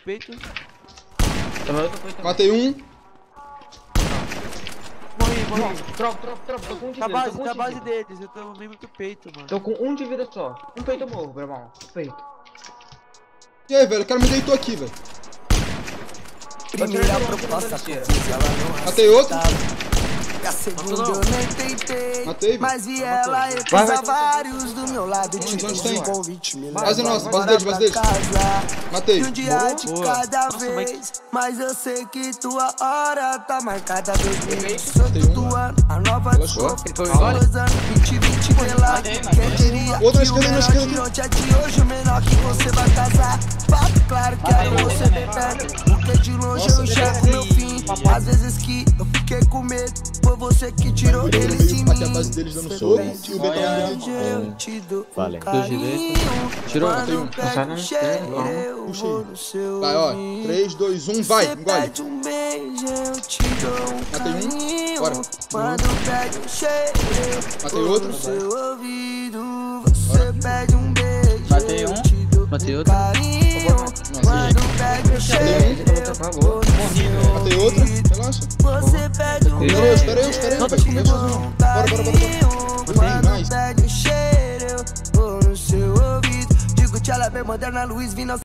outro peito. Também outro foi também. Matei um. Morri, morri. Troca, troca, troca. Tô com um de Tá vida, tô base, com tá de base vida. deles, eu tô meio do peito, mano. Tô com um de vida só. Um peito eu morro, meu irmão. Um peito. E aí, velho? O cara me deitou aqui, velho. Primeira proposta Matei outro. E a segunda eu nem tentei. Matei, velho. Mas vi ela e vários do fiz tem? um Base nossa, base deles, base deles. Matei. Um dia de cada vez. Mas eu sei que tua hora tá marcada. Matei 2018 um. do ano, a nova embora? Dois anos, 20, 20 pelado. Quem diria que o menor de ontem é de hoje, o menor que você vai casar. Fato claro, quero você bem perto. Porque de longe Nossa, eu enxergo você que tirou Ele de mim. a base deles dando soco. E o Betão Vale. um Dois. Tirou? Matei um. Puxa aí. seu Vai, ó. ouvido. 3, 2, 1, vai. Engole. pede um beijo, eu te dou um Matei um. carinho. Bora. Quando pede um cheiro, eu Matei outro. no seu ouvido. Você pede um beijo, Matei um. Matei outro. carinho. Quando pede um Matei outro. Relaxa. Você pede um Espera aí, espera aí, espera aí, velho. Começa sozinho. Bora, bora, bora, bora. Matei Quando mais. pede um cheiro, eu vou no seu ouvido. Digo tchau, ela bem moderna, Luiz Vina.